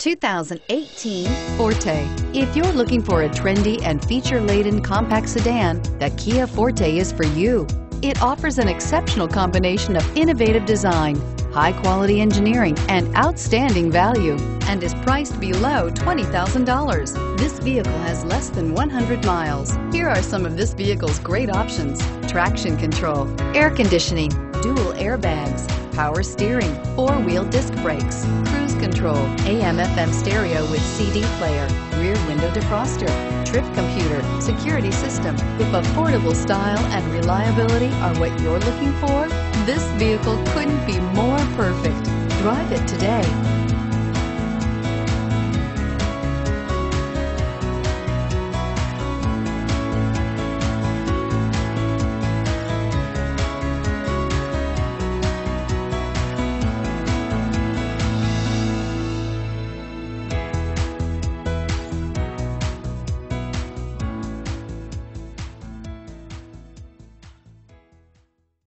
2018 Forte. If you're looking for a trendy and feature-laden compact sedan, the Kia Forte is for you. It offers an exceptional combination of innovative design, high-quality engineering, and outstanding value, and is priced below $20,000. This vehicle has less than 100 miles. Here are some of this vehicle's great options. Traction control, air conditioning, dual airbags, power steering, four-wheel disc brakes, control, AM FM stereo with CD player, rear window defroster, trip computer, security system. If affordable style and reliability are what you're looking for, this vehicle couldn't be more perfect. Drive it today.